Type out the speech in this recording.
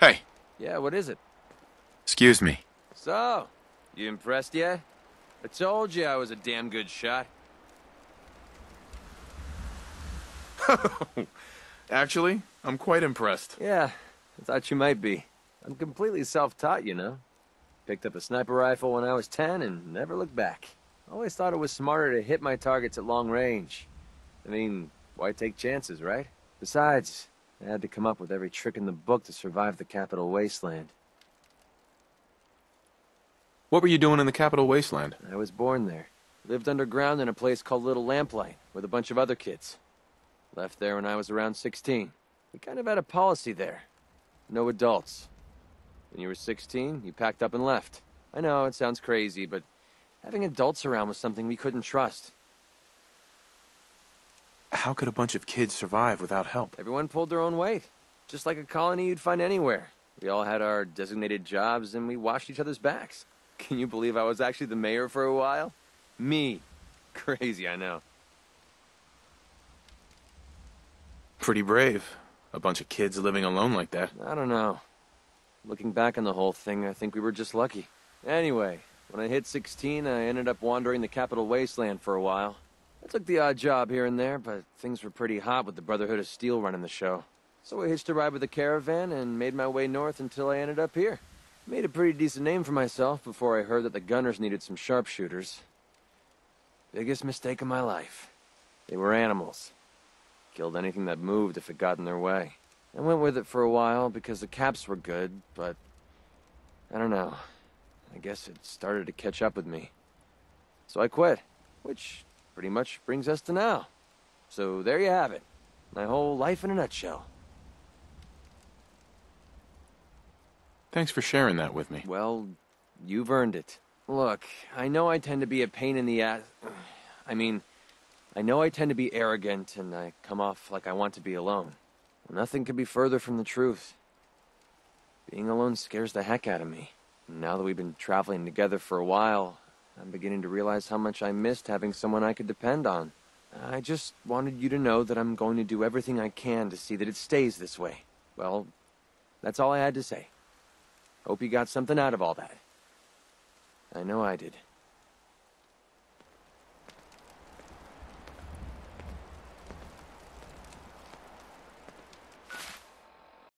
Hey, Yeah, what is it? excuse me. So, you impressed yet? I told you I was a damn good shot. Actually, I'm quite impressed. Yeah, I thought you might be. I'm completely self-taught, you know. Picked up a sniper rifle when I was 10 and never looked back. Always thought it was smarter to hit my targets at long range. I mean, why take chances, right? Besides, I had to come up with every trick in the book to survive the capital wasteland. What were you doing in the capital wasteland? I was born there. Lived underground in a place called Little Lamplight with a bunch of other kids. Left there when I was around 16. We kind of had a policy there. No adults. When you were 16, you packed up and left. I know, it sounds crazy, but having adults around was something we couldn't trust. How could a bunch of kids survive without help? Everyone pulled their own weight. Just like a colony you'd find anywhere. We all had our designated jobs and we watched each other's backs. Can you believe I was actually the mayor for a while? Me. Crazy, I know. Pretty brave. A bunch of kids living alone like that. I don't know. Looking back on the whole thing, I think we were just lucky. Anyway, when I hit 16, I ended up wandering the capital wasteland for a while. I took the odd job here and there, but things were pretty hot with the Brotherhood of Steel running the show. So I hitched a ride with a caravan and made my way north until I ended up here. Made a pretty decent name for myself before I heard that the gunners needed some sharpshooters. Biggest mistake of my life. They were animals. Killed anything that moved if it got in their way. I went with it for a while because the caps were good, but I don't know. I guess it started to catch up with me. So I quit, which pretty much brings us to now. So there you have it. My whole life in a nutshell. Thanks for sharing that with me. Well, you've earned it. Look, I know I tend to be a pain in the ass. I mean, I know I tend to be arrogant and I come off like I want to be alone. Nothing could be further from the truth. Being alone scares the heck out of me. Now that we've been traveling together for a while, I'm beginning to realize how much I missed having someone I could depend on. I just wanted you to know that I'm going to do everything I can to see that it stays this way. Well, that's all I had to say. Hope you got something out of all that. I know I did.